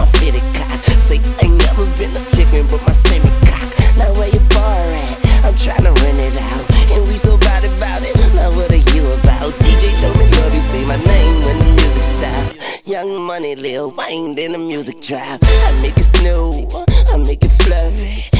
my fitted cock. Say, I ain't never been a chicken, but my semi cock. Now where your bar at? I'm trying to rent it out. And we so bad about it. Now what are you about? DJ, show me love. You say my name when the music stops. Young money, Lil Wayne, in the music trap. I make it snow, I make it flurry.